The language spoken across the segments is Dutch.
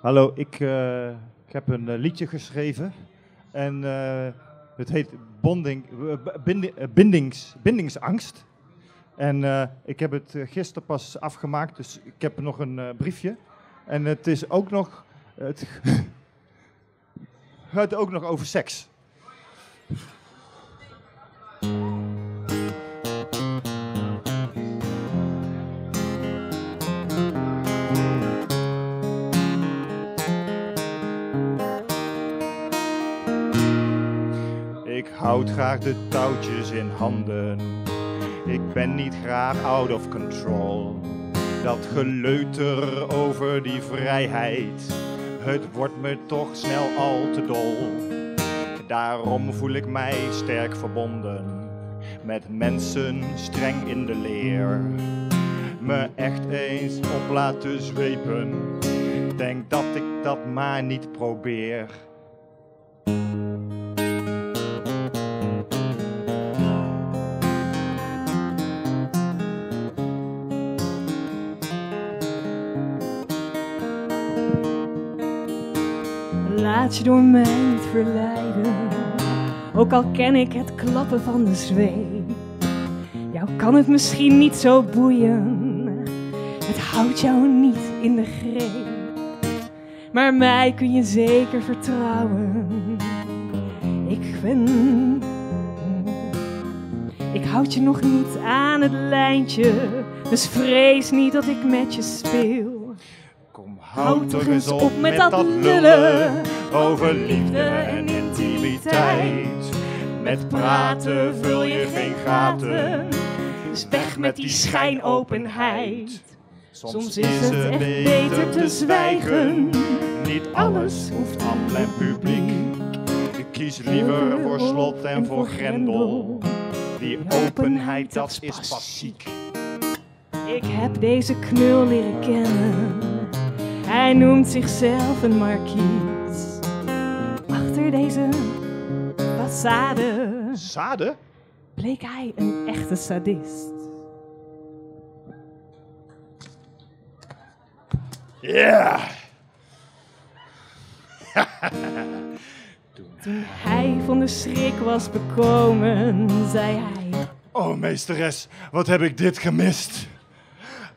Hallo, ha- hallo ik, eh, ik heb een eh, liedje geschreven. En eh, het heet bonding, bindings, Bindingsangst. En ik heb het gisteren pas afgemaakt, dus ik heb nog een briefje. En het is ook nog. Het gaat ook nog over seks. Houd graag de touwtjes in handen. Ik ben niet graag out of control. Dat geleuter over die vrijheid, het wordt me toch snel al te dol. Daarom voel ik mij sterk verbonden met mensen streng in de leer. Me echt eens op laten zwepen. Denk dat ik dat maar niet probeer. Laat je door mij niet verleiden, ook al ken ik het klappen van de zweep. Jou kan het misschien niet zo boeien, het houdt jou niet in de greep. Maar mij kun je zeker vertrouwen. Ik ben. Ik houd je nog niet aan het lijntje, dus vrees niet dat ik met je speel. Kom, Houd eens eens op met dat lullen over liefde en intimiteit. Met praten vul je geen gaten, Dus weg met die schijnopenheid. Soms is het beter te zwijgen. Niet alles hoeft ampel en publiek. Ik kies liever voor slot en voor grendel. Die openheid, dat is pas ziek. Ik heb deze knul leren kennen. Hij noemt zichzelf een markies. Achter deze façade Zade? bleek hij een echte sadist. Ja! Toen hij van de schrik was bekomen, zei hij: Oh, meesteres, wat heb ik dit gemist?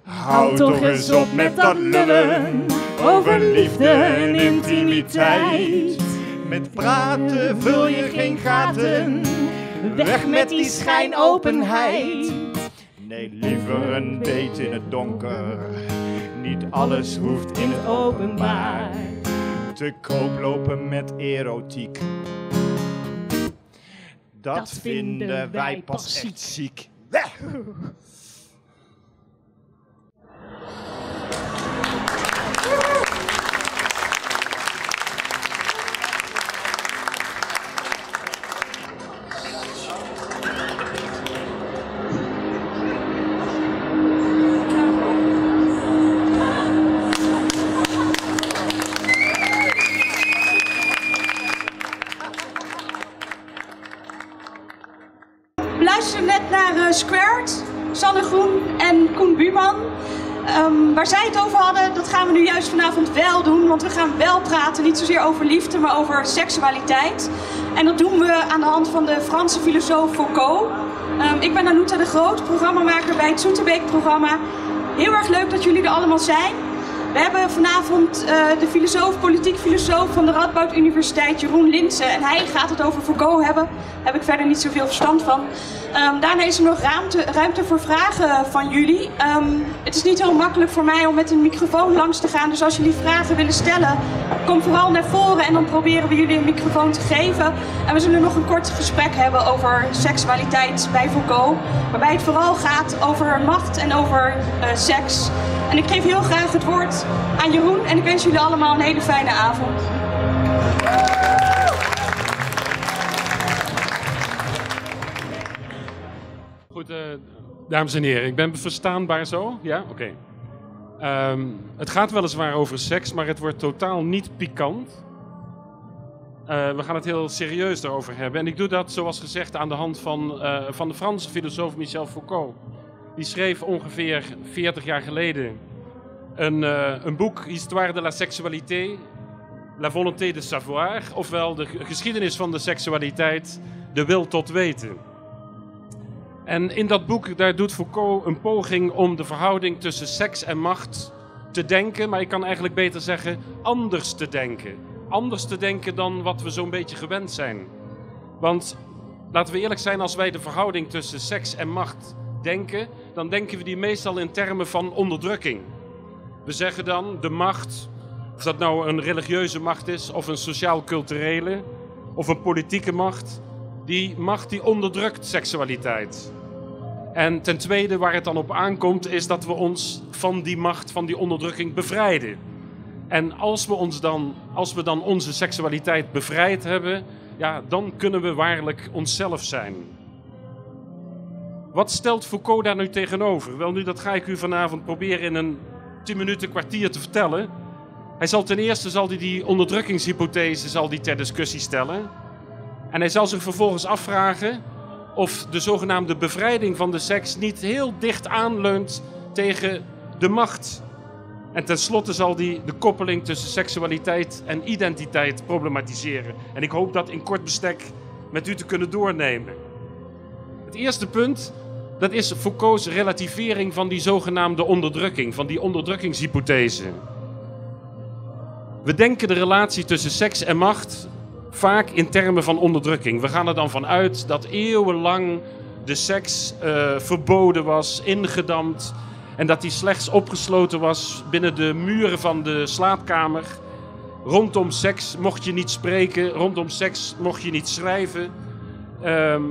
Houd toch eens op met dat lullen over liefde en intimiteit. Met praten vul je geen gaten. Weg met die schijnopenheid. Nee, liever een date in het donker. Niet alles hoeft in het openbaar. Te koop lopen met erotiek. Dat, Dat vinden wij pas echt ziek. Weg! waar zij het over hadden, dat gaan we nu juist vanavond wel doen. Want we gaan wel praten, niet zozeer over liefde, maar over seksualiteit. En dat doen we aan de hand van de Franse filosoof Foucault. Ehm, ik ben Anouta de Groot, programmamaker bij het Soeterbeek-programma. Heel erg leuk dat jullie er allemaal zijn. We hebben vanavond eh, de filosoof, politiek filosoof van de Radboud Universiteit, Jeroen Linsen. En hij gaat het over Foucault hebben. Daar heb ik verder niet zoveel verstand van. Ehm, daarna is er nog ruimte, ruimte voor vragen van jullie. Ehm, het is niet heel makkelijk voor mij om met een microfoon langs te gaan. Dus als jullie vragen willen stellen, kom vooral naar voren en dan proberen we jullie een microfoon te geven. En we zullen nog een kort gesprek hebben over seksualiteit bij Foucault. Waarbij het vooral gaat over macht en over eh, seks. En ik geef heel graag het woord aan Jeroen en ik wens jullie allemaal een hele fijne avond. Eh, dames en heren, ik ben verstaanbaar zo. Ja, oké. Ehm, het gaat weliswaar over seks, maar het wordt totaal niet pikant. Eh, we gaan het heel serieus daarover hebben. En ik doe dat, zoals gezegd, aan de hand van, eh, van de Franse filosoof Michel Foucault. Die schreef ongeveer 40 jaar geleden een, een boek, Histoire de la sexualité, La volonté de savoir, ofwel de ge- geschiedenis van de seksualiteit, de wil tot weten. En in dat boek daar doet Foucault een poging om de verhouding tussen seks en macht te denken, maar ik kan eigenlijk beter zeggen anders te denken. Anders te denken dan wat we zo'n beetje gewend zijn. Want laten we eerlijk zijn, als wij de verhouding tussen seks en macht denken, dan denken we die meestal in termen van onderdrukking. We zeggen dan de macht, of dat nou een religieuze macht is, of een sociaal-culturele, of een politieke macht, die macht die onderdrukt seksualiteit. En ten tweede, waar het dan op aankomt, is dat we ons van die macht, van die onderdrukking bevrijden. En als we, ons dan, als we dan onze seksualiteit bevrijd hebben, ja, dan kunnen we waarlijk onszelf zijn. Wat stelt Foucault daar nu tegenover? Wel, nu dat ga ik u vanavond proberen in een 10 minuten kwartier te vertellen. Hij zal ten eerste zal hij die onderdrukkingshypothese zal die ter discussie stellen. En hij zal zich vervolgens afvragen of de zogenaamde bevrijding van de seks niet heel dicht aanleunt tegen de macht. En tenslotte zal hij de koppeling tussen seksualiteit en identiteit problematiseren. En ik hoop dat in kort bestek met u te kunnen doornemen. Het eerste punt, dat is Foucault's relativering van die zogenaamde onderdrukking, van die onderdrukkingshypothese. We denken de relatie tussen seks en macht vaak in termen van onderdrukking. We gaan er dan van uit dat eeuwenlang de seks eh, verboden was, ingedamd. En dat die slechts opgesloten was binnen de muren van de slaapkamer. Rondom seks mocht je niet spreken, rondom seks mocht je niet schrijven. Ehm,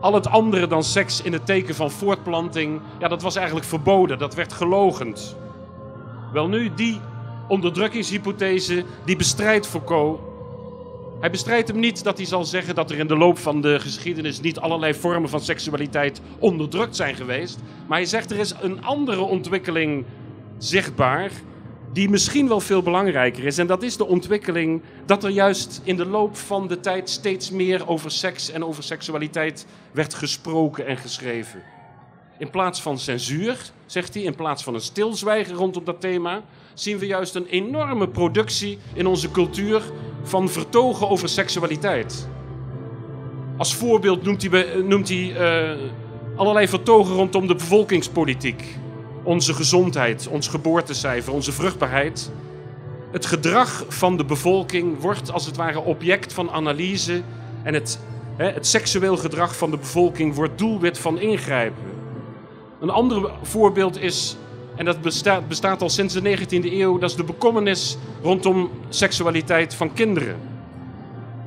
al het andere dan seks in het teken van voortplanting, ja, dat was eigenlijk verboden, dat werd gelogend. Wel nu, die onderdrukkingshypothese, die bestrijdt Foucault. Hij bestrijdt hem niet dat hij zal zeggen dat er in de loop van de geschiedenis niet allerlei vormen van seksualiteit onderdrukt zijn geweest. Maar hij zegt er is een andere ontwikkeling zichtbaar, die misschien wel veel belangrijker is. En dat is de ontwikkeling dat er juist in de loop van de tijd steeds meer over seks en over seksualiteit werd gesproken en geschreven. In plaats van censuur, zegt hij, in plaats van een stilzwijgen rondom dat thema, zien we juist een enorme productie in onze cultuur van vertogen over seksualiteit. Als voorbeeld noemt hij, be- noemt hij eh, allerlei vertogen rondom de bevolkingspolitiek, onze gezondheid, ons geboortecijfer, onze vruchtbaarheid. Het gedrag van de bevolking wordt als het ware object van analyse en het, hè, het seksueel gedrag van de bevolking wordt doelwit van ingrijpen. Een ander voorbeeld is, en dat bestaat, bestaat al sinds de 19e eeuw, dat is de bekommernis rondom seksualiteit van kinderen.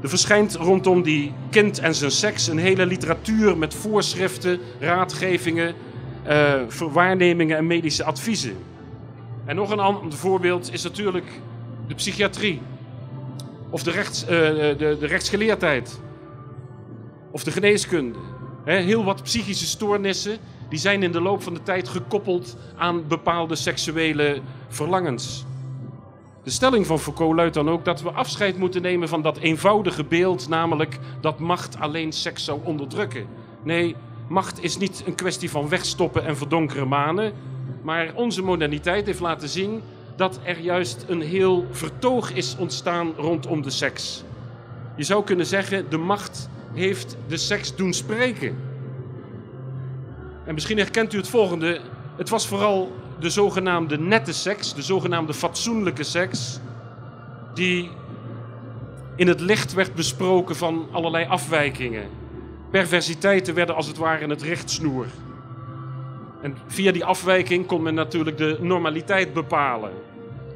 Er verschijnt rondom die kind en zijn seks een hele literatuur met voorschriften, raadgevingen, eh, waarnemingen en medische adviezen. En nog een ander voorbeeld is natuurlijk de psychiatrie. Of de, rechts, eh, de, de rechtsgeleerdheid. Of de geneeskunde. Heel wat psychische stoornissen die zijn in de loop van de tijd gekoppeld aan bepaalde seksuele verlangens. De stelling van Foucault luidt dan ook dat we afscheid moeten nemen van dat eenvoudige beeld, namelijk dat macht alleen seks zou onderdrukken. Nee, macht is niet een kwestie van wegstoppen en verdonkere manen, maar onze moderniteit heeft laten zien dat er juist een heel vertoog is ontstaan rondom de seks. Je zou kunnen zeggen, de macht heeft de seks doen spreken. En misschien herkent u het volgende. Het was vooral de zogenaamde nette seks, de zogenaamde fatsoenlijke seks, die in het licht werd besproken van allerlei afwijkingen. Perversiteiten werden als het ware het richtsnoer. En via die afwijking kon men natuurlijk de normaliteit bepalen.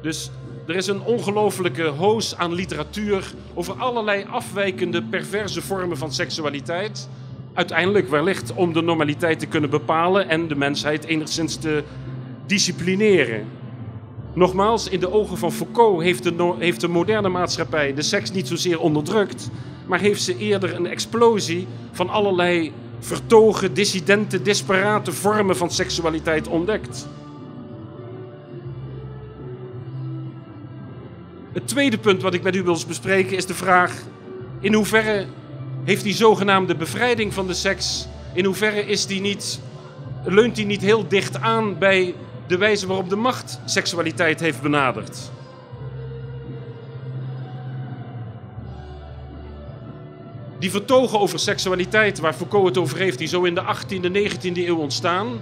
Dus er is een ongelofelijke hoos aan literatuur over allerlei afwijkende, perverse vormen van seksualiteit. Uiteindelijk wellicht om de normaliteit te kunnen bepalen en de mensheid enigszins te disciplineren. Nogmaals, in de ogen van Foucault heeft de, heeft de moderne maatschappij de seks niet zozeer onderdrukt, maar heeft ze eerder een explosie van allerlei vertogen, dissidente, disparate vormen van seksualiteit ontdekt. Het tweede punt wat ik met u wil bespreken is de vraag: in hoeverre heeft die zogenaamde bevrijding van de seks, in hoeverre is die niet, leunt die niet heel dicht aan bij de wijze waarop de macht seksualiteit heeft benaderd. Die vertogen over seksualiteit, waar Foucault het over heeft, die zo in de 18e, 19e eeuw ontstaan,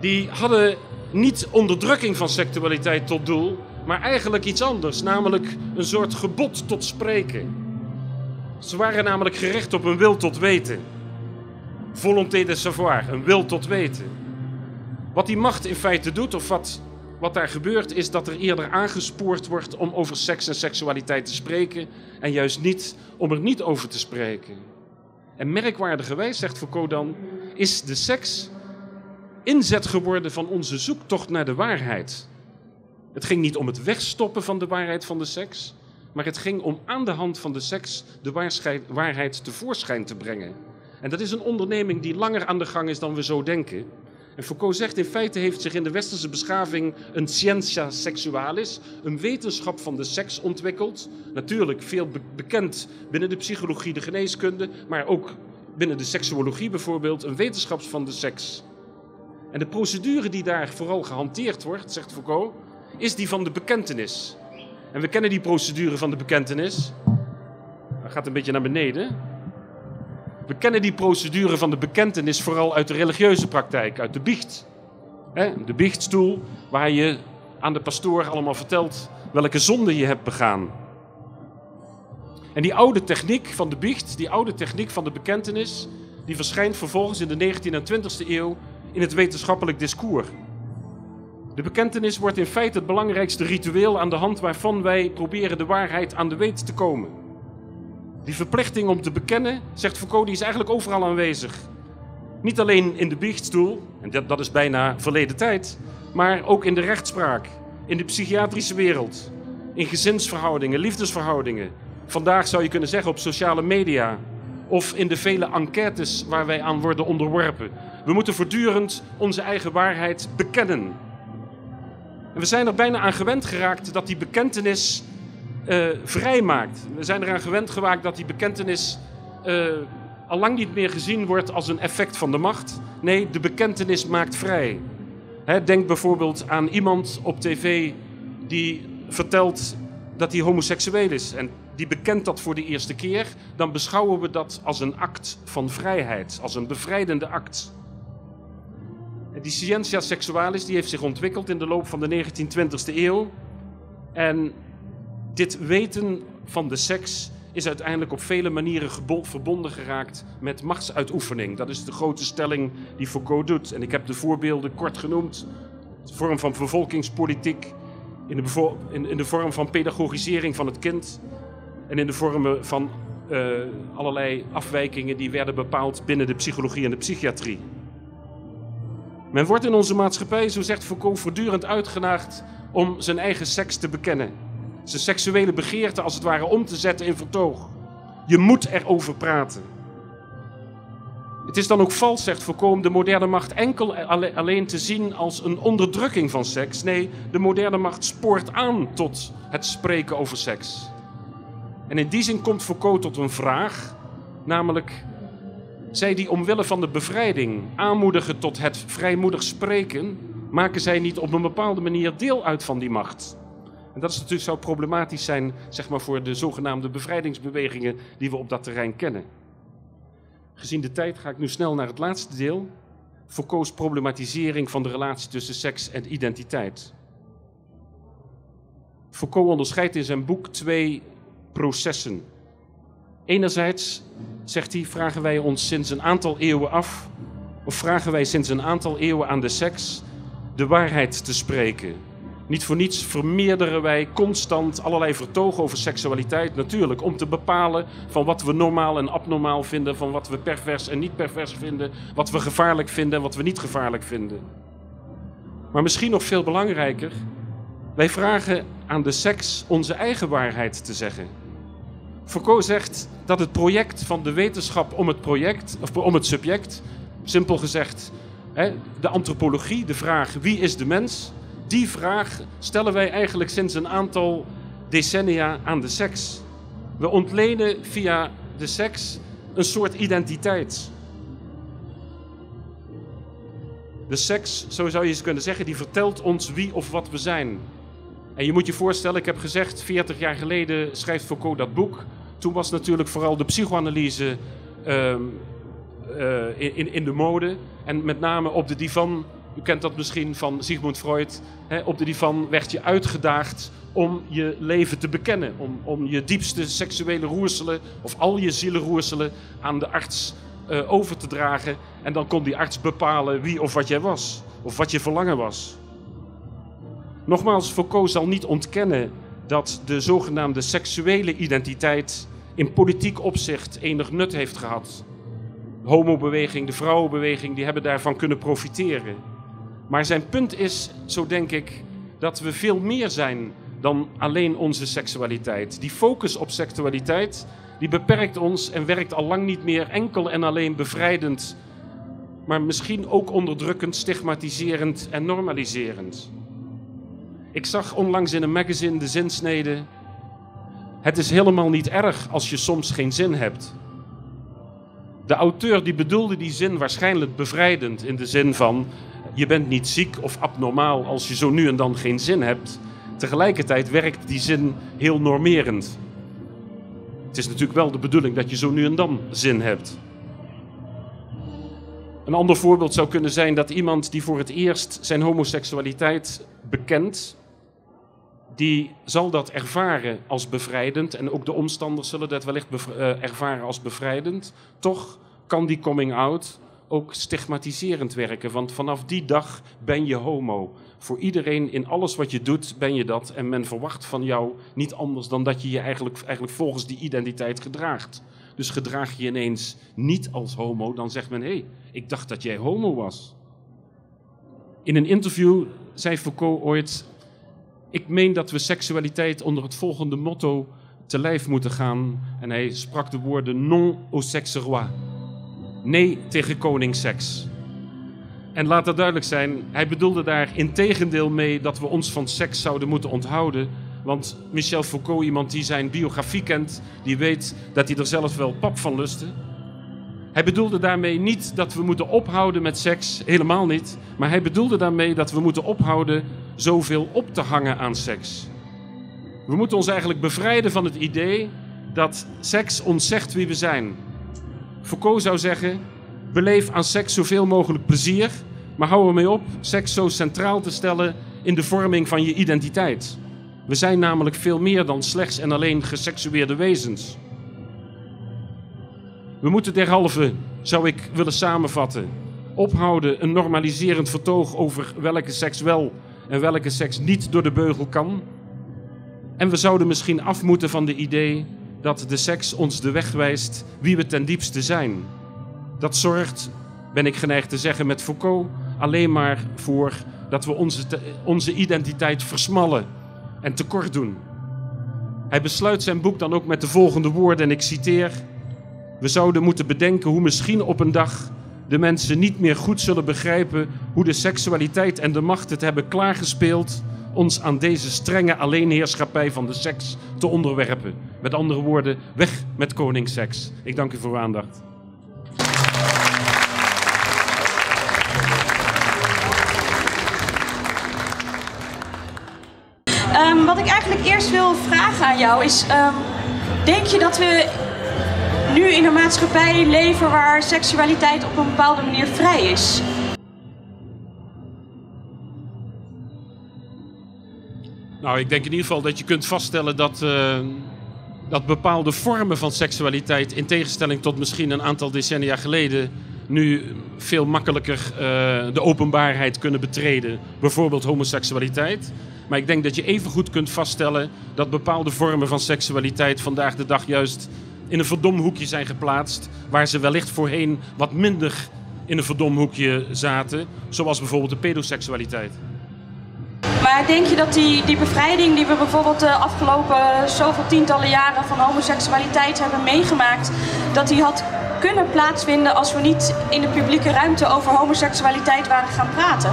die hadden niet onderdrukking van seksualiteit tot doel, maar eigenlijk iets anders, namelijk een soort gebod tot spreken. Ze waren namelijk gericht op een wil tot weten. Volonté de savoir, een wil tot weten. Wat die macht in feite doet, of wat, wat daar gebeurt, is dat er eerder aangespoord wordt om over seks en seksualiteit te spreken en juist niet om er niet over te spreken. En merkwaardigerwijs, zegt Foucault dan, is de seks inzet geworden van onze zoektocht naar de waarheid. Het ging niet om het wegstoppen van de waarheid van de seks, maar het ging om aan de hand van de seks de waarheid tevoorschijn te brengen. En dat is een onderneming die langer aan de gang is dan we zo denken. En Foucault zegt in feite heeft zich in de westerse beschaving een scientia sexualis, een wetenschap van de seks ontwikkeld. Natuurlijk veel bekend binnen de psychologie, de geneeskunde, maar ook binnen de seksuologie bijvoorbeeld, een wetenschap van de seks. En de procedure die daar vooral gehanteerd wordt, zegt Foucault, is die van de bekentenis. En we kennen die procedure van de bekentenis. Dat gaat een beetje naar beneden. We kennen die procedure van de bekentenis vooral uit de religieuze praktijk, uit de biecht. De biechtstoel, waar je aan de pastoor allemaal vertelt welke zonde je hebt begaan. En die oude techniek van de biecht, die oude techniek van de bekentenis, die verschijnt vervolgens in de 19e en 20e eeuw in het wetenschappelijk discours. De bekentenis wordt in feite het belangrijkste ritueel aan de hand waarvan wij proberen de waarheid aan de weet te komen. Die verplichting om te bekennen, zegt Foucault, die is eigenlijk overal aanwezig. Niet alleen in de biechtstoel, en dat, dat is bijna verleden tijd, maar ook in de rechtspraak, in de psychiatrische wereld, in gezinsverhoudingen, liefdesverhoudingen. Vandaag zou je kunnen zeggen op sociale media of in de vele enquêtes waar wij aan worden onderworpen. We moeten voortdurend onze eigen waarheid bekennen. En we zijn er bijna aan gewend geraakt dat die bekentenis uh, vrij maakt. We zijn eraan gewend geraakt dat die bekentenis uh, al lang niet meer gezien wordt als een effect van de macht. Nee, de bekentenis maakt vrij. Hè, denk bijvoorbeeld aan iemand op tv die vertelt dat hij homoseksueel is en die bekent dat voor de eerste keer, dan beschouwen we dat als een act van vrijheid, als een bevrijdende act. Die scientia sexualis die heeft zich ontwikkeld in de loop van de 1920e eeuw. En dit weten van de seks is uiteindelijk op vele manieren verbonden geraakt met machtsuitoefening. Dat is de grote stelling die Foucault doet. En ik heb de voorbeelden kort genoemd. De vorm van bevolkingspolitiek, in de, in, de vorm van pedagogisering van het kind en in de vormen van uh, allerlei afwijkingen die werden bepaald binnen de psychologie en de psychiatrie. Men wordt in onze maatschappij, zo zegt Foucault, voortdurend uitgenaagd om zijn eigen seks te bekennen. Zijn seksuele begeerte als het ware om te zetten in vertoog. Je moet erover praten. Het is dan ook vals, zegt Foucault, de moderne macht enkel alleen te zien als een onderdrukking van seks. Nee, de moderne macht spoort aan tot het spreken over seks. En in die zin komt Foucault tot een vraag, namelijk zij die omwille van de bevrijding aanmoedigen tot het vrijmoedig spreken, maken zij niet op een bepaalde manier deel uit van die macht? En dat is natuurlijk, zou problematisch zijn zeg maar, voor de zogenaamde bevrijdingsbewegingen die we op dat terrein kennen. Gezien de tijd ga ik nu snel naar het laatste deel. Foucault's problematisering van de relatie tussen seks en identiteit. Foucault onderscheidt in zijn boek twee processen. Enerzijds, zegt hij, vragen wij ons sinds een aantal eeuwen af, of vragen wij sinds een aantal eeuwen aan de seks de waarheid te spreken. Niet voor niets vermeerderen wij constant allerlei vertogen over seksualiteit, natuurlijk, om te bepalen van wat we normaal en abnormaal vinden, van wat we pervers en niet pervers vinden, wat we gevaarlijk vinden en wat we niet gevaarlijk vinden. Maar misschien nog veel belangrijker, wij vragen aan de seks onze eigen waarheid te zeggen. Foucault zegt dat het project van de wetenschap om het project, of om het subject, simpel gezegd, de antropologie, de vraag wie is de mens, die vraag stellen wij eigenlijk sinds een aantal decennia aan de seks. We ontlenen via de seks een soort identiteit. De seks, zo zou je eens kunnen zeggen, die vertelt ons wie of wat we zijn. En je moet je voorstellen, ik heb gezegd, 40 jaar geleden schrijft Foucault dat boek. Toen was natuurlijk vooral de psychoanalyse ehm, eh, in, in de mode. En met name op de divan, u kent dat misschien van Sigmund Freud. Hè, op de divan werd je uitgedaagd om je leven te bekennen. Om, om je diepste seksuele roerselen, of al je zielenroerselen, aan de arts uh, over te dragen. En dan kon die arts bepalen wie of wat jij was. Of wat je verlangen was. Nogmaals, Foucault zal niet ontkennen dat de zogenaamde seksuele identiteit in politiek opzicht enig nut heeft gehad. De homobeweging, de vrouwenbeweging, die hebben daarvan kunnen profiteren. Maar zijn punt is, zo denk ik, dat we veel meer zijn dan alleen onze seksualiteit. Die focus op seksualiteit, die beperkt ons en werkt al lang niet meer enkel en alleen bevrijdend, maar misschien ook onderdrukkend, stigmatiserend en normaliserend. Ik zag onlangs in een magazine de zinsnede: Het is helemaal niet erg als je soms geen zin hebt. De auteur die bedoelde die zin waarschijnlijk bevrijdend in de zin van: je bent niet ziek of abnormaal als je zo nu en dan geen zin hebt. Tegelijkertijd werkt die zin heel normerend. Het is natuurlijk wel de bedoeling dat je zo nu en dan zin hebt. Een ander voorbeeld zou kunnen zijn dat iemand die voor het eerst zijn homoseksualiteit bekent, die zal dat ervaren als bevrijdend en ook de omstanders zullen dat wellicht uh, ervaren als bevrijdend. Toch kan die coming out ook stigmatiserend werken, want vanaf die dag ben je homo. Voor iedereen in alles wat je doet ben je dat en men verwacht van jou niet anders dan dat je je eigenlijk, eigenlijk volgens die identiteit gedraagt. Dus gedraag je ineens niet als homo, dan zegt men: hé, hey, ik dacht dat jij homo was. In een interview zei Foucault ooit: Ik meen dat we seksualiteit onder het volgende motto te lijf moeten gaan. En hij sprak de woorden non au sexe roi. Nee tegen koningsseks. En laat dat duidelijk zijn, hij bedoelde daar integendeel mee dat we ons van seks zouden moeten onthouden. Want Michel Foucault, iemand die zijn biografie kent, die weet dat hij er zelf wel pap van lustte. Hij bedoelde daarmee niet dat we moeten ophouden met seks, helemaal niet. Maar hij bedoelde daarmee dat we moeten ophouden zoveel op te hangen aan seks. We moeten ons eigenlijk bevrijden van het idee dat seks ons zegt wie we zijn. Foucault zou zeggen: beleef aan seks zoveel mogelijk plezier, maar hou ermee op seks zo centraal te stellen in de vorming van je identiteit. We zijn namelijk veel meer dan slechts en alleen geseksueerde wezens. We moeten derhalve, zou ik willen samenvatten, ophouden een normaliserend vertoog over welke seks wel en welke seks niet door de beugel kan. En we zouden misschien af moeten van de idee dat de seks ons de weg wijst wie we ten diepste zijn. Dat zorgt, ben ik geneigd te zeggen met Foucault, alleen maar voor dat we onze, onze identiteit versmallen en tekort doen. Hij besluit zijn boek dan ook met de volgende woorden, en ik citeer: We zouden moeten bedenken hoe misschien op een dag de mensen niet meer goed zullen begrijpen hoe de seksualiteit en de macht het hebben klaargespeeld ons aan deze strenge alleenheerschappij van de seks te onderwerpen. Met andere woorden, weg met koningsseks. Ik dank u voor uw aandacht. Um, wat ik eigenlijk eerst wil vragen aan jou is: um, denk je dat we nu in een maatschappij leven waar seksualiteit op een bepaalde manier vrij is? Nou, ik denk in ieder geval dat je kunt vaststellen dat, uh, dat bepaalde vormen van seksualiteit, in tegenstelling tot misschien een aantal decennia geleden, nu veel makkelijker uh, de openbaarheid kunnen betreden. Bijvoorbeeld homoseksualiteit. Maar ik denk dat je even goed kunt vaststellen dat bepaalde vormen van seksualiteit vandaag de dag juist in een verdomhoekje zijn geplaatst. Waar ze wellicht voorheen wat minder in een verdomhoekje zaten. Zoals bijvoorbeeld de pedoseksualiteit. Maar denk je dat die, die bevrijding die we bijvoorbeeld de afgelopen zoveel tientallen jaren van homoseksualiteit hebben meegemaakt, dat die had kunnen plaatsvinden als we niet in de publieke ruimte over homoseksualiteit waren gaan praten?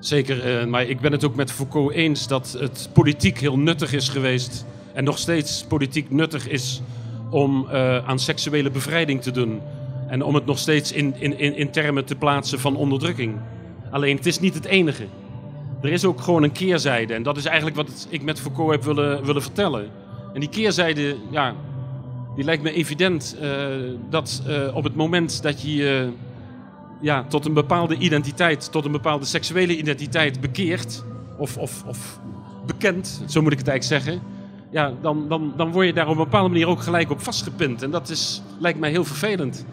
Zeker, uh, maar ik ben het ook met Foucault eens dat het politiek heel nuttig is geweest en nog steeds politiek nuttig is om uh, aan seksuele bevrijding te doen. En om het nog steeds in, in, in, in termen te plaatsen van onderdrukking. Alleen het is niet het enige. Er is ook gewoon een keerzijde. En dat is eigenlijk wat ik met Foucault heb willen, willen vertellen. En die keerzijde, ja, die lijkt me evident. eh, dat eh, op het moment dat je je ja, tot een bepaalde identiteit, tot een bepaalde seksuele identiteit bekeert. Of, of, of bekend, zo moet ik het eigenlijk zeggen. Ja, dan, dan, dan word je daar op een bepaalde manier ook gelijk op vastgepind. En dat is, lijkt mij heel vervelend.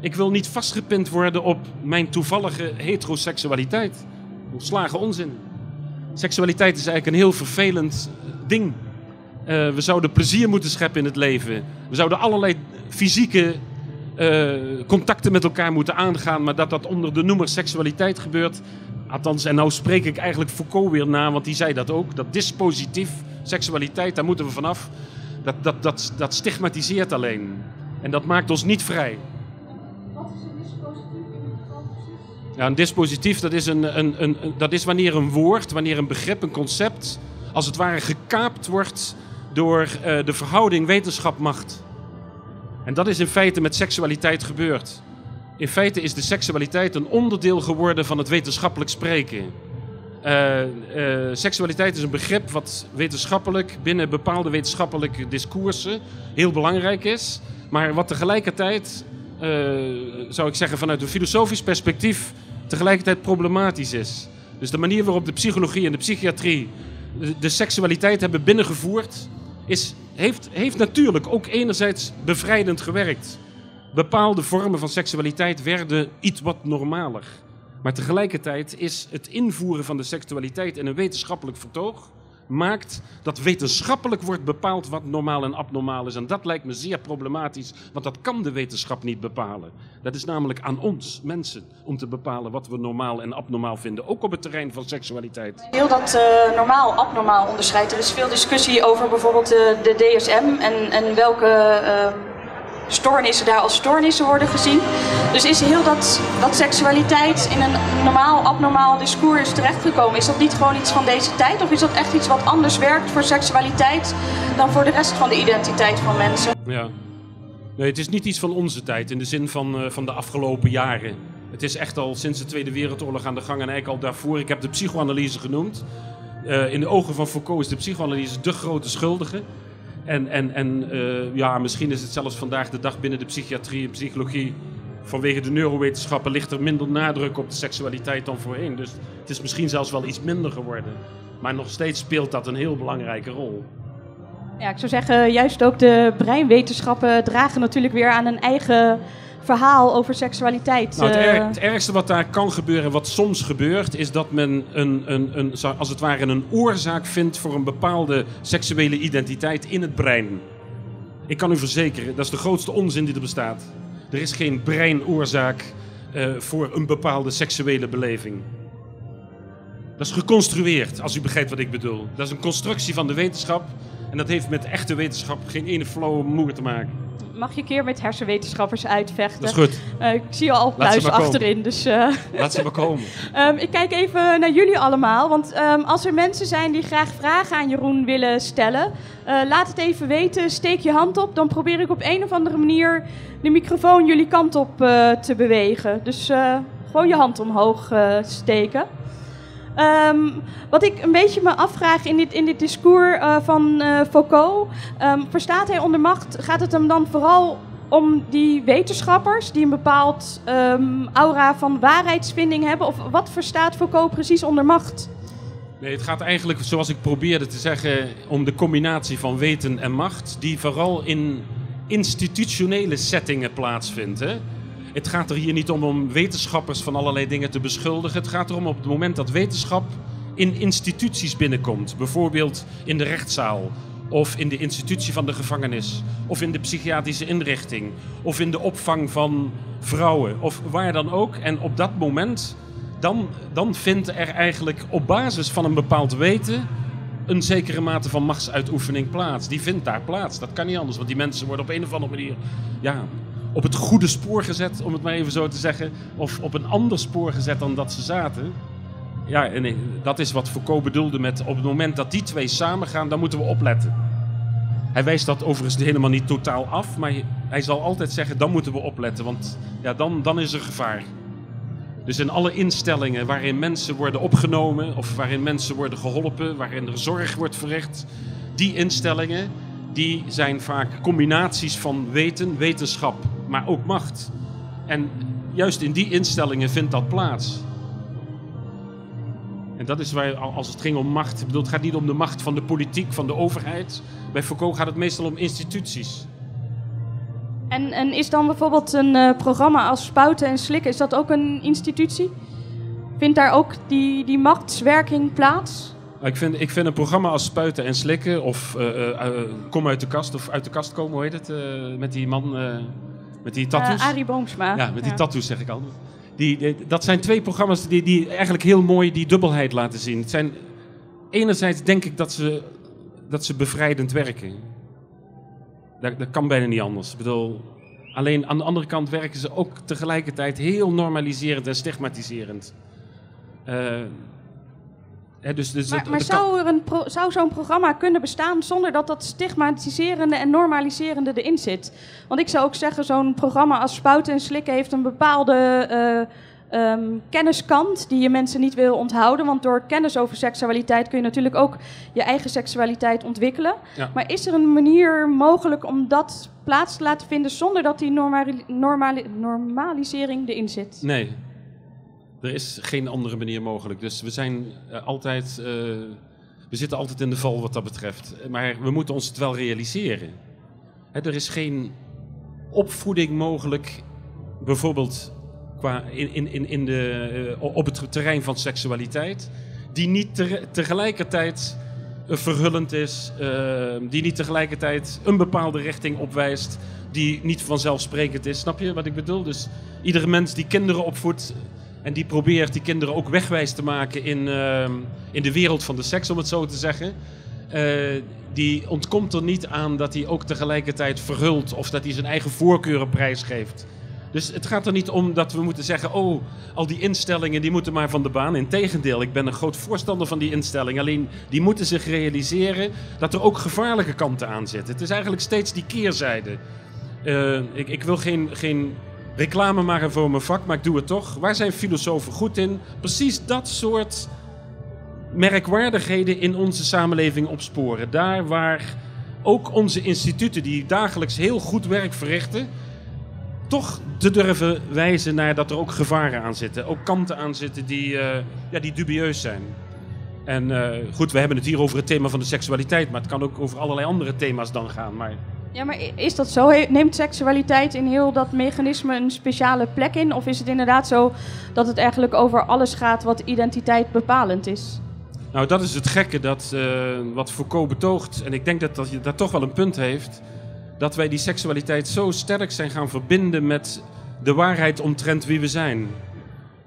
Ik wil niet vastgepind worden op mijn toevallige heteroseksualiteit. Volslagen onzin. Seksualiteit is eigenlijk een heel vervelend eh, ding. Eh, we zouden plezier moeten scheppen in het leven. We zouden allerlei fysieke eh, contacten met elkaar moeten aangaan, maar dat dat onder de noemer seksualiteit gebeurt. Althans, en nou spreek ik eigenlijk Foucault weer na, want die zei dat ook. Dat dispositief seksualiteit, daar moeten we vanaf. Dat, dat, dat, dat stigmatiseert alleen. En dat maakt ons niet vrij. Ja, een dispositief, dat is, een, een, een, een- dat is wanneer een woord, wanneer een begrip, een concept, als het ware gekaapt wordt door eh, de verhouding wetenschap-macht. En dat is in feite met seksualiteit gebeurd. In feite is de seksualiteit een onderdeel geworden van het wetenschappelijk spreken. Eh, seksualiteit is een begrip wat wetenschappelijk binnen bepaalde wetenschappelijke discoursen heel belangrijk is, maar wat tegelijkertijd, eh, zou ik zeggen vanuit een filosofisch perspectief, tegelijkertijd problematisch is. Dus de manier waarop de psychologie en de psychiatrie de, de seksualiteit hebben binnengevoerd, is, heeft, heeft natuurlijk ook enerzijds bevrijdend gewerkt. Bepaalde vormen van seksualiteit werden iets wat normaler. Maar tegelijkertijd is het invoeren van de seksualiteit in een wetenschappelijk vertoog maakt dat wetenschappelijk wordt bepaald wat normaal en abnormaal is. En dat lijkt me zeer problematisch, want dat kan de wetenschap niet bepalen. Dat is namelijk aan ons, mensen, om te bepalen wat we normaal en abnormaal vinden, ook op het terrein van seksualiteit. Heel dat eh, normaal, abnormaal onderscheid. Er is veel discussie over bijvoorbeeld eh, de DSM en, en welke eh, stoornissen daar als stoornissen worden gezien. Dus is heel dat, dat seksualiteit in een normaal, abnormaal discours is terechtgekomen. Is dat niet gewoon iets van deze tijd? Of is dat echt iets wat anders werkt voor seksualiteit dan voor de rest van de identiteit van mensen? Ja. Nee, het is niet iets van onze tijd in de zin van, eh, van de afgelopen jaren. Het is echt al sinds de Tweede Wereldoorlog aan de gang en eigenlijk al daarvoor. Ik heb de psychoanalyse genoemd. Eh, in de ogen van Foucault is de psychoanalyse de grote schuldige. En, en, en eh, ja, misschien is het zelfs vandaag de dag binnen de psychiatrie en psychologie. Vanwege de neurowetenschappen ligt er minder nadruk op de seksualiteit dan voorheen. Dus het is misschien zelfs wel iets minder geworden. Maar nog steeds speelt dat een heel belangrijke rol. Ja, ik zou zeggen, juist ook de breinwetenschappen dragen natuurlijk weer aan een eigen verhaal over seksualiteit. Nou, het, eh. erg- het ergste wat daar kan gebeuren, wat soms gebeurt, is dat men een, een, een, als het ware een oorzaak vindt voor een bepaalde seksuele identiteit in het brein. Ik kan u verzekeren, dat is de grootste onzin die er bestaat. Er is geen breinoorzaak eh, voor een bepaalde seksuele beleving. Dat is geconstrueerd, als u begrijpt wat ik bedoel. Dat is een constructie van de wetenschap. En dat heeft met echte wetenschap geen ene flauwe moer te maken. Mag je een keer met hersenwetenschappers uitvechten? Dat is goed. Eh, ik zie al pluis komen. achterin, dus... eh, Laat ze maar komen. Ehm, ik kijk even naar jullie allemaal. Want ehm, als er mensen zijn die graag vragen aan Jeroen willen stellen, eh, laat het even weten. Steek je hand op. Dan probeer ik op een of andere manier de microfoon jullie kant op te bewegen. Dus gewoon je hand omhoog steken. Ehm, wat ik een beetje me afvraag in dit, in dit discours eh, van eh, Foucault. ehm, verstaat hij onder macht? Gaat het hem dan vooral om die wetenschappers die een bepaald ehm, aura van waarheidsvinding hebben? Of wat verstaat Foucault precies onder macht? Nee, het gaat eigenlijk, zoals ik probeerde te zeggen, om de combinatie van weten en macht, die vooral in institutionele settingen plaatsvindt. Hè? Het gaat er hier niet om om wetenschappers van allerlei dingen te beschuldigen. Het gaat erom op het moment dat wetenschap in instituties binnenkomt, bijvoorbeeld in de rechtszaal. Of in de institutie van de gevangenis. Of in de psychiatrische inrichting. Of in de opvang van vrouwen. Of waar dan ook. En op dat moment dan, dan vindt er eigenlijk op basis van een bepaald weten een zekere mate van machtsuitoefening plaats. Die vindt daar plaats. Dat kan niet anders, want die mensen worden op een of andere manier ja, op het goede spoor gezet, om het maar even zo te zeggen. Of op een ander spoor gezet dan dat ze zaten. Ja, en eh, dat is wat Foucault bedoelde met op het moment dat die twee samengaan, dan moeten we opletten. Hij wijst dat overigens helemaal niet totaal af, maar hij zal altijd zeggen: dan moeten we opletten, want ja, dan, dan is er gevaar. Dus in alle instellingen waarin mensen worden opgenomen of waarin mensen worden geholpen, waarin er zorg wordt verricht, die instellingen die zijn vaak combinaties van weten, wetenschap, maar ook macht. En juist in die instellingen vindt dat plaats. En dat is waar, als het ging om macht, ik bedoel, het gaat niet om de macht van de politiek, van de overheid. Bij Foucault gaat het meestal om instituties. En, en is dan bijvoorbeeld een uh, programma als Spuiten en Slikken, is dat ook een institutie? Vindt daar ook die, die machtswerking plaats? Ik vind, ik vind een programma als Spuiten en Slikken of uh, uh, Kom uit de kast of Uit de kast komen, hoe heet het? met die man met die tattoos. Arie Boomsma. Ja, met die ja. tattoos zeg ik al. Die, die, dat zijn twee programma's die, die eigenlijk heel mooi die dubbelheid laten zien. Het zijn, enerzijds denk ik dat ze, dat ze bevrijdend werken. Dat, dat kan bijna niet anders. Ik bedoel, alleen aan de andere kant werken ze ook tegelijkertijd heel normaliserend en stigmatiserend. Uh, dus, dus maar, maar zou, er een zou zo'n programma kunnen bestaan zonder dat dat stigmatiserende en normaliserende erin zit? Want ik zou ook zeggen, zo'n programma als Spuiten en Slikken heeft een bepaalde uh, um, kenniskant die je mensen niet wil onthouden. Want door kennis over seksualiteit kun je natuurlijk ook je eigen seksualiteit ontwikkelen. Maar is er een manier mogelijk om dat plaats te laten vinden zonder dat die normali normali normalisering erin zit? Nee, er is geen andere manier mogelijk. Dus we zijn uh, altijd. Uh, we zitten altijd in de val wat dat betreft. Maar we moeten ons het wel realiseren. Hè, er is geen opvoeding mogelijk, bijvoorbeeld qua in, in, in de, uh, op het terrein van seksualiteit, die niet te, tegelijkertijd verhullend is, die niet tegelijkertijd een bepaalde richting opwijst, die niet vanzelfsprekend is. Snap je wat ik bedoel? Dus iedere mens die kinderen opvoedt, en die probeert die kinderen ook wegwijs te maken in, ehm, in de wereld van de seks, om het zo te zeggen. Uh, die ontkomt er niet aan dat hij ook tegelijkertijd verhult of dat hij zijn eigen voorkeuren prijsgeeft. Dus het gaat er niet om dat we moeten zeggen: oh, al die instellingen die moeten maar van de baan. Integendeel, ik ben een groot voorstander van die instellingen. Alleen die moeten zich realiseren dat er ook gevaarlijke kanten aan zitten. Het is eigenlijk steeds die keerzijde. Uh, ik, ik wil geen, geen reclame maken voor mijn vak, maar ik doe het toch. Waar zijn filosofen goed in? Precies dat soort merkwaardigheden in onze samenleving opsporen. Daar waar ook onze instituten, die dagelijks heel goed werk verrichten, toch te durven wijzen naar dat er ook gevaren aan zitten. Ook kanten aan zitten die, uh, ja, die dubieus zijn. En uh, goed, we hebben het hier over het thema van de seksualiteit, maar het kan ook over allerlei andere thema's dan gaan. Maar ja, maar is dat zo? Neemt seksualiteit in heel dat mechanisme een speciale plek in? Of is het inderdaad zo dat het eigenlijk over alles gaat wat identiteit bepalend is? Nou, dat is het gekke dat, uh, wat Foucault betoogt. En ik denk dat, dat je daar toch wel een punt heeft. Dat wij die seksualiteit zo sterk zijn gaan verbinden met de waarheid omtrent wie we zijn.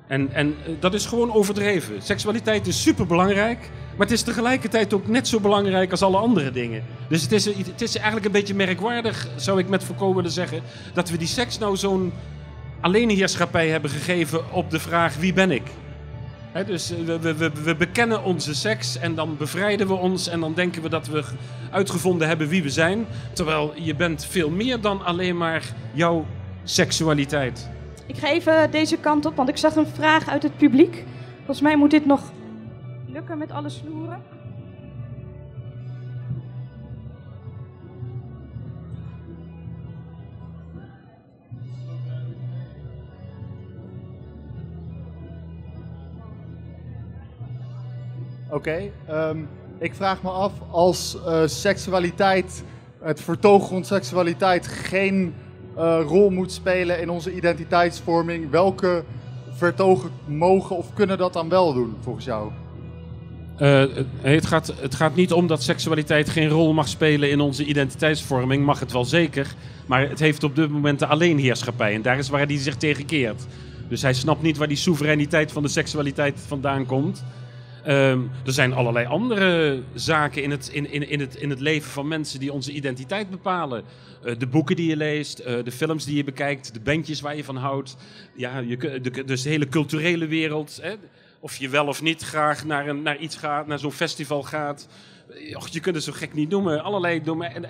En, en eh, dat is gewoon overdreven. Seksualiteit is superbelangrijk. Maar het is tegelijkertijd ook net zo belangrijk als alle andere dingen. Dus het is, het is eigenlijk een beetje merkwaardig, zou ik met Foucault willen zeggen, dat we die seks nou zo'n alleenheerschappij hebben gegeven op de vraag wie ben ik. dus eh, we, we, we, bekennen onze seks en dan bevrijden we ons en dan denken we dat we uitgevonden hebben wie we zijn. Terwijl je bent veel meer dan alleen maar jouw seksualiteit. Ik ga even deze kant op, want ik zag een vraag uit het publiek. Volgens mij moet dit nog lukken met alle snoeren? Oké, ehm, ik vraag me af als uh, seksualiteit, het vertoog rond seksualiteit geen rol moet spelen in onze identiteitsvorming, welke vertogen mogen of kunnen dat dan wel doen volgens jou? Uh, het, gaat, het gaat niet om dat seksualiteit geen rol mag spelen in onze identiteitsvorming. Mag het wel zeker. Maar het heeft op dit moment de alleenheerschappij. En daar is waar hij zich tegen keert. Dus hij snapt niet waar die soevereiniteit van de seksualiteit vandaan komt. Uh, er zijn allerlei andere zaken in het, in, in, in, het, in het leven van mensen die onze identiteit bepalen. Uh, de boeken die je leest, uh, de films die je bekijkt, de bandjes waar je van houdt. Ja, je, de, dus de hele culturele wereld. Hè Of je wel of niet graag naar, een, naar iets gaat, naar zo'n festival gaat. Och, je kunt het zo gek niet noemen. Allerlei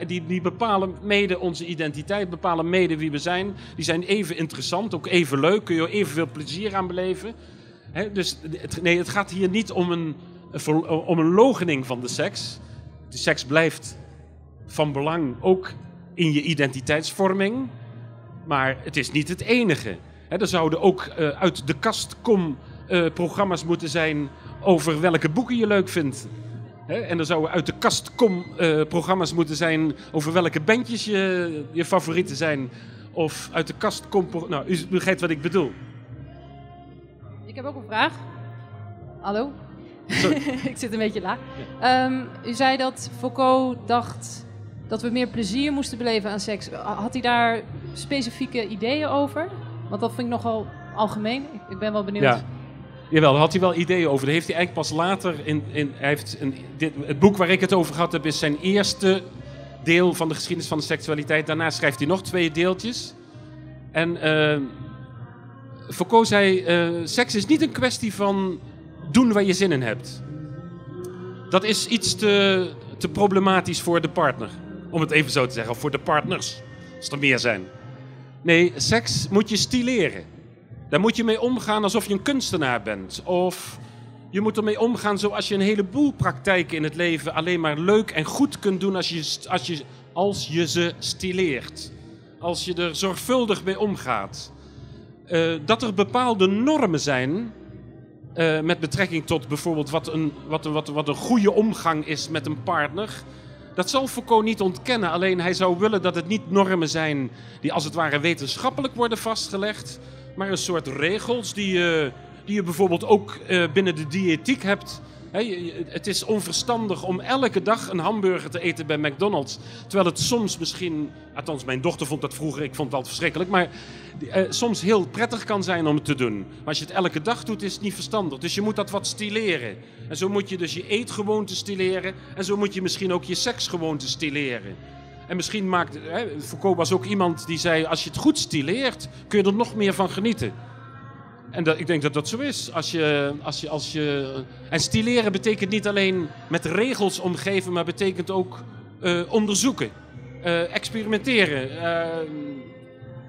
die, die bepalen mede onze identiteit, bepalen mede wie we zijn. Die zijn even interessant, ook even leuk. Kun je evenveel plezier aan beleven. Dus het, nee, het gaat hier niet om een, om een logening van de seks. De seks blijft van belang, ook in je identiteitsvorming. Maar het is niet het enige. Er zouden ook eh, uit de kast kom eh, programma's moeten zijn over welke boeken je leuk vindt. En er zouden uit de kast kom eh, programma's moeten zijn over welke bandjes je, je favorieten zijn. Of uit de kast kom... Nou, u begrijpt wat ik bedoel. Ik heb ook een vraag. Hallo? Sorry. ik zit een beetje laag. Ehm, u zei dat Foucault dacht dat we meer plezier moesten beleven aan seks. Had hij daar specifieke ideeën over? Want dat vind ik nogal algemeen. Ik, ben wel benieuwd. Ja. Jawel, daar had hij wel ideeën over. Dat heeft hij eigenlijk pas later in. in hij heeft een, dit, het boek waar ik het over gehad heb, is zijn eerste deel van de geschiedenis van de seksualiteit. Daarna schrijft hij nog twee deeltjes. En eh, Foucault zei: eh, seks is niet een kwestie van doen waar je zin in hebt. Dat is iets te, te problematisch voor de partner. Om het even zo te zeggen, of voor de partners, als er meer zijn. Nee, seks moet je stileren. Daar moet je mee omgaan alsof je een kunstenaar bent. Of je moet ermee omgaan zoals je een heleboel praktijken in het leven alleen maar leuk en goed kunt doen als je, als je, als je ze stileert. Als je er zorgvuldig mee omgaat. Eh, dat er bepaalde normen zijn eh, met betrekking tot bijvoorbeeld wat een, wat, een, wat, wat een goede omgang is met een partner. Dat zal Foucault niet ontkennen. Alleen hij zou willen dat het niet normen zijn die als het ware wetenschappelijk worden vastgelegd. Maar een soort regels die je, die je bijvoorbeeld ook eh, binnen de diëtiek hebt. Het is onverstandig om elke dag een hamburger te eten bij McDonald's. Terwijl het soms misschien, althans mijn dochter vond dat vroeger, ik vond het altijd verschrikkelijk. Maar eh, soms heel prettig kan zijn om het te doen. Maar als je het elke dag doet, is het niet verstandig. Dus je moet dat wat stileren. En zo moet je dus je eetgewoonte stileren. En zo moet je misschien ook je seksgewoonte stileren. En misschien maakt. Hè, Foucault was ook iemand die zei: als je het goed stileert, kun je er nog meer van genieten. En dat, ik denk dat dat zo is. Als je, als je, als je, en stileren betekent niet alleen met regels omgeven, maar betekent ook eh, onderzoeken, eh, experimenteren. Eh,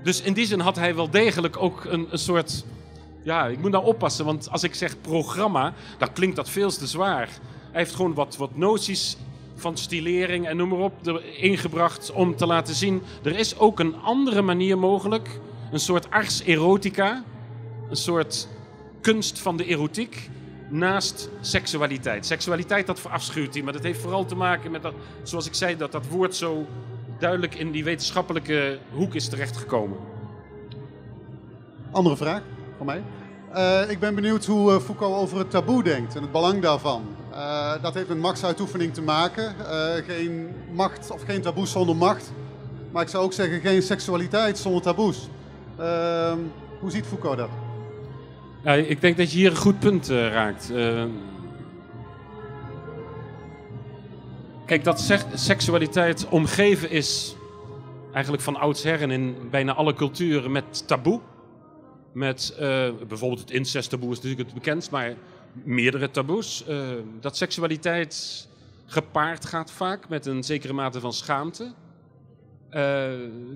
dus in die zin had hij wel degelijk ook een, een soort. Ja, ik moet nou oppassen, want als ik zeg programma, dan klinkt dat veel te zwaar. Hij heeft gewoon wat, wat noties van stilering en noem maar op erin gebracht om te laten zien. Er is ook een andere manier mogelijk. Een soort ars erotica. Een soort kunst van de erotiek. Naast seksualiteit. Seksualiteit, dat verafschuwt hij. Maar dat heeft vooral te maken met dat, zoals ik zei, dat dat woord zo duidelijk in die wetenschappelijke hoek is terechtgekomen. Andere vraag van mij. Eh, ik ben benieuwd hoe eh, Foucault over het taboe denkt en het belang daarvan. Eh, dat heeft met machtsuitoefening te maken. Geen macht of geen taboes zonder macht. Maar ik zou ook zeggen geen seksualiteit zonder taboes. Ehm, hoe ziet Foucault dat? Ik denk dat je hier een goed punt eh, raakt. Eh, kijk, dat sek- seksualiteit omgeven is eigenlijk van oudsher en in bijna alle culturen met taboe. Met eh, bijvoorbeeld het incesttaboe is natuurlijk het bekendst, maar meerdere taboes. Dat seksualiteit gepaard gaat vaak met een zekere mate van schaamte.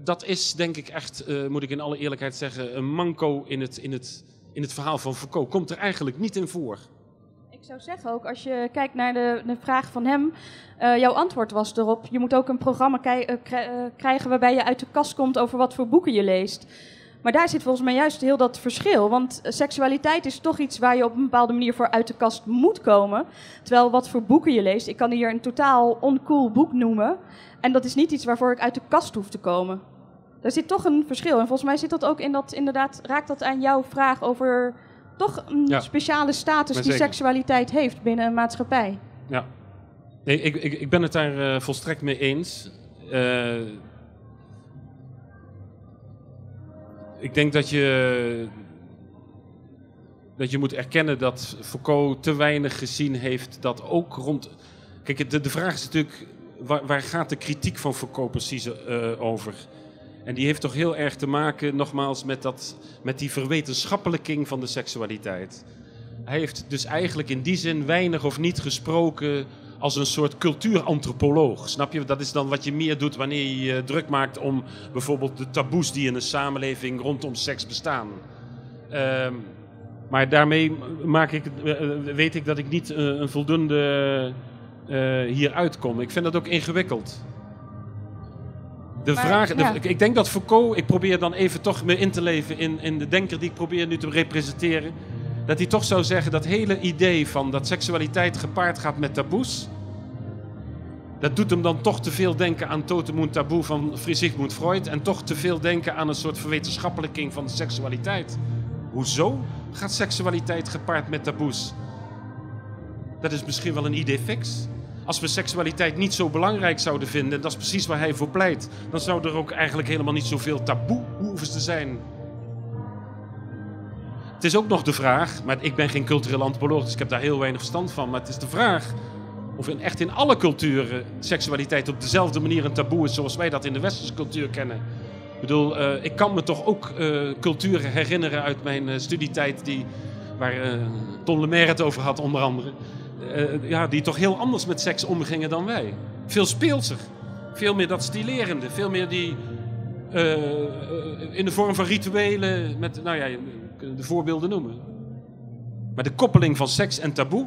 Dat is denk ik echt, moet ik in alle eerlijkheid zeggen, een manco in het, in het, in het verhaal van Foucault. Komt er eigenlijk niet in voor. Ik zou zeggen ook, als je kijkt naar de, de vraag van hem, eh, jouw antwoord was erop, je moet ook een programma eh, eh, krijgen waarbij je uit de kast komt over wat voor boeken je leest. Maar daar zit volgens mij juist heel dat verschil. Want seksualiteit is toch iets waar je op een bepaalde manier voor uit de kast moet komen. Terwijl wat voor boeken je leest, ik kan hier een totaal oncool boek noemen. En dat is niet iets waarvoor ik uit de kast hoef te komen. Daar zit toch een verschil. En volgens mij zit dat ook in dat, inderdaad, raakt dat aan jouw vraag over toch een Ja. speciale status die seksualiteit heeft binnen een maatschappij. Ja. Nee, ik, ik, ik ben het daar eh, volstrekt mee eens. Eh, ik denk dat je, dat je moet erkennen dat Foucault te weinig gezien heeft dat ook rond. Kijk, de, de vraag is natuurlijk, waar, waar gaat de kritiek van Foucault precies eh, over? En die heeft toch heel erg te maken, nogmaals, met, dat, met die verwetenschappelijking van de seksualiteit. hij heeft dus eigenlijk in die zin weinig of niet gesproken als een soort cultuurantropoloog. Snap je? Dat is dan wat je meer doet wanneer je je druk maakt om bijvoorbeeld de taboes die in een samenleving rondom seks bestaan. Ehm, maar daarmee maak ik, eh, weet ik dat ik niet eh, een voldoende uh, hier uitkom. Ik vind dat ook ingewikkeld. De Maar, vraag, ja. ik, ik denk dat Foucault, ik probeer dan even toch me in te leven in, in de denker die ik probeer nu te representeren. Dat hij toch zou zeggen dat hele idee van dat seksualiteit gepaard gaat met taboes. Dat doet hem dan toch te veel denken aan totem und taboe van Sigmund Freud. En toch te veel denken aan een soort verwetenschappelijking van de seksualiteit. Hoezo gaat seksualiteit gepaard met taboes? Dat is misschien wel een idee fix. Als we seksualiteit niet zo belangrijk zouden vinden, en dat is precies waar hij voor pleit, dan zou er ook eigenlijk helemaal niet zoveel taboe hoeven te zijn. Het is ook nog de vraag, maar ik ben geen cultureel antropoloog, dus ik heb daar heel weinig verstand van. Maar het is de vraag of in, echt in alle culturen seksualiteit op dezelfde manier een taboe is zoals wij dat in de westerse cultuur kennen. Ik bedoel, eh, ik kan me toch ook eh, culturen herinneren uit mijn eh, studietijd die, waar Ton Lemaire het over had onder andere. Eh, ja, die toch heel anders met seks omgingen dan wij. Veel speelser. Veel meer dat stilerende. Veel meer die eh, eh, in de vorm van rituelen. Met, nou ja, de voorbeelden noemen. Maar de koppeling van seks en taboe.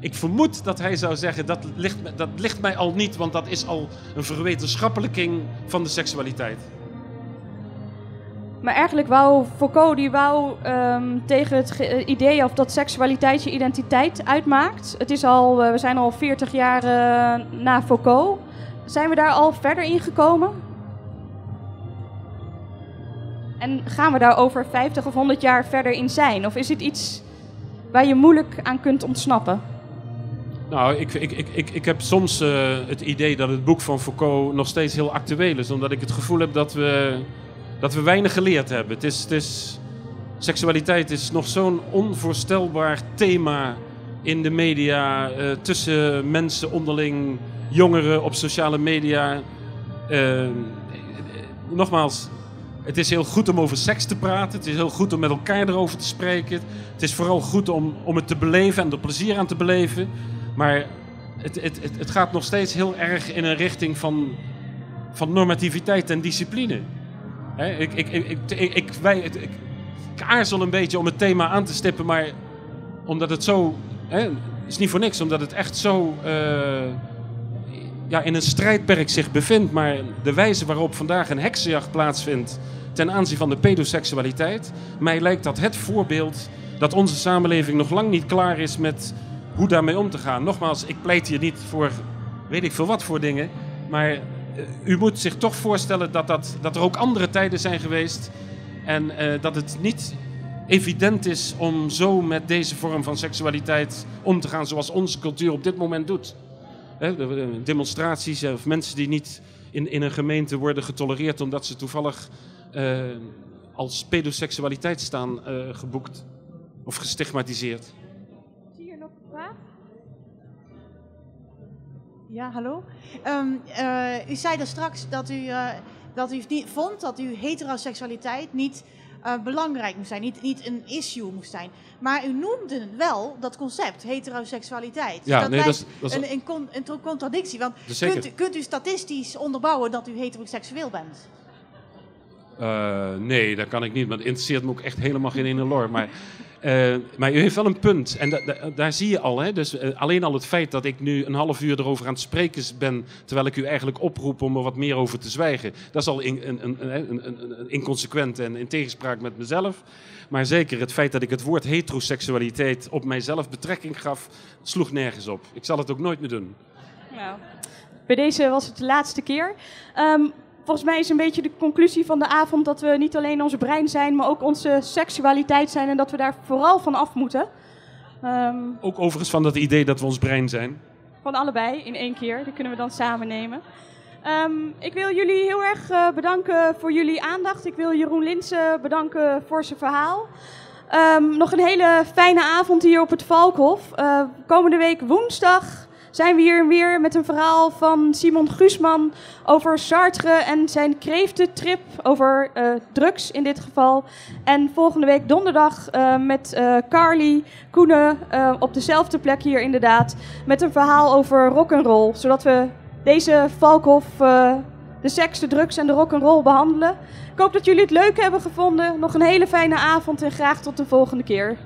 Ik vermoed dat hij zou zeggen, dat ligt, dat ligt mij al niet, want dat is al een verwetenschappelijking van de seksualiteit. Maar eigenlijk wou Foucault wou ehm, tegen het eh, idee of dat seksualiteit je identiteit uitmaakt. Het is al, eh, we zijn al 40 jaar eh, na Foucault. Zijn we daar al verder in gekomen? En gaan we daar over 50 of 100 jaar verder in zijn? Of is het iets waar je moeilijk aan kunt ontsnappen? Nou, ik, ik, ik, ik, heb soms het idee dat het boek van Foucault nog steeds heel actueel is. Omdat ik het gevoel heb dat we, dat we weinig geleerd hebben. Het is, seksualiteit is nog zo'n onvoorstelbaar thema in de media. eh, tussen mensen onderling, jongeren op sociale media. Eh, eh, nogmaals, het is heel goed om over seks te praten. Het is heel goed om met elkaar erover te spreken. Het is vooral goed om, om het te beleven en er plezier aan te beleven. Maar het, het, het, het gaat nog steeds heel erg in een richting van, van normativiteit en discipline. Hè, ik, ik, ik, ik, wij, ik, aarzel een beetje om het thema aan te stippen, maar omdat het zo. Hè, is niet voor niks, omdat het echt zo. eh, ja, in een strijdperk zich bevindt. Maar de wijze waarop vandaag een heksenjacht plaatsvindt. ten aanzien van de pedoseksualiteit. mij lijkt dat het voorbeeld dat onze samenleving nog lang niet klaar is met hoe daarmee om te gaan. Nogmaals, ik pleit hier niet voor weet ik veel wat voor dingen. Maar u moet zich toch voorstellen dat, dat, dat er ook andere tijden zijn geweest. En eh, dat het niet evident is om zo met deze vorm van seksualiteit om te gaan zoals onze cultuur op dit moment doet. Demonstraties of mensen die niet in, in een gemeente worden getolereerd omdat ze toevallig eh, als pedoseksualiteit staan eh, geboekt of gestigmatiseerd. Ja, hallo. Ehm, eh, u zei daar straks dat u, eh, dat u niet vond dat uw heteroseksualiteit niet eh, belangrijk moest zijn, niet, niet een issue moest zijn. Maar u noemde wel dat concept, heteroseksualiteit. Ja, dat nee, dat lijkt is- dat is- een, een, con- een contradictie. Want kunt u, kunt u statistisch onderbouwen dat u heteroseksueel bent? Nee, dat kan ik niet, want het interesseert me ook echt helemaal geen ene lor. Maar, eh, maar u heeft wel een punt. En da- da- daar zie je al. Hè? Dus, eh, alleen al het feit dat ik nu een half uur erover aan het spreken ben... terwijl ik u eigenlijk oproep om er wat meer over te zwijgen... dat is al een- een inconsequent en in tegenspraak met mezelf. Maar zeker het feit dat ik het woord heteroseksualiteit op mijzelf betrekking gaf... sloeg nergens op. Ik zal het ook nooit meer doen. Nou, bij deze was het de laatste keer. Ehm, volgens mij is een beetje de conclusie van de avond dat we niet alleen ons brein zijn, maar ook onze seksualiteit zijn en dat we daar vooral van af moeten. Ehm, Ook overigens van dat idee dat we ons brein zijn. van allebei in één keer, die kunnen we dan samen nemen. Ehm, ik wil jullie heel erg eh, bedanken voor jullie aandacht. Ik wil Jeroen Linsen bedanken voor zijn verhaal. Ehm, nog een hele fijne avond hier op het Valkhof. Eh, komende week woensdag zijn we hier weer met een verhaal van Simon Guusman over Sartre en zijn kreeftentrip over eh, drugs in dit geval. En volgende week donderdag eh, met eh, Carly Koenen op dezelfde plek hier inderdaad met een verhaal over rock'n'roll, zodat we deze Valkhof de seks, de drugs en de rock'n'roll behandelen. Ik hoop dat jullie het leuk hebben gevonden. Nog een hele fijne avond en graag tot de volgende keer.